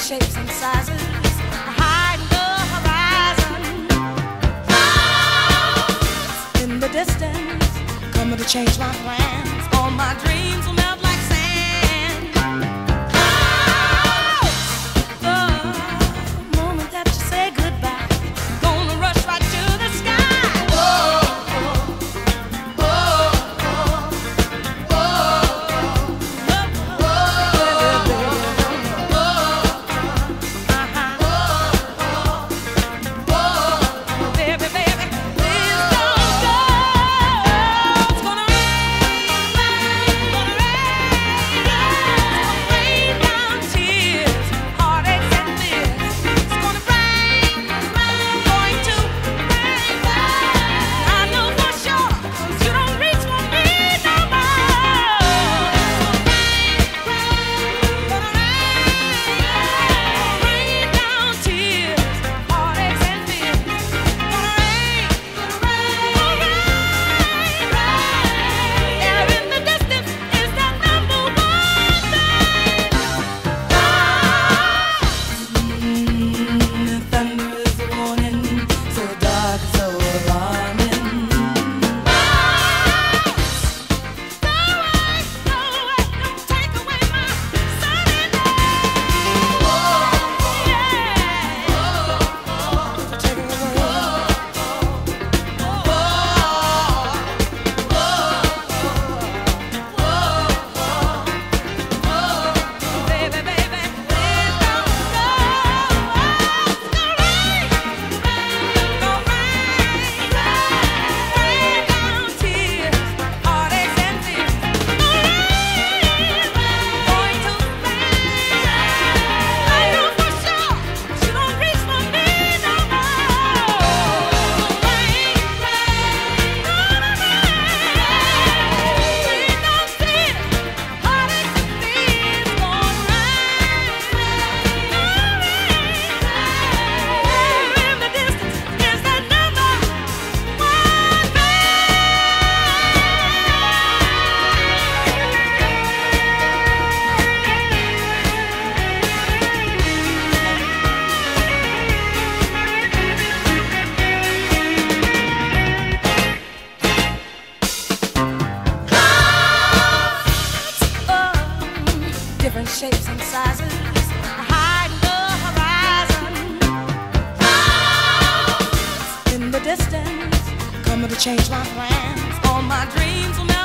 shapes and sizes. The. In the distance, coming to change my plans. All my dreams will never. different shapes and sizes. Hiding the horizon. Clouds in the distance, coming to change my plans. All my dreams will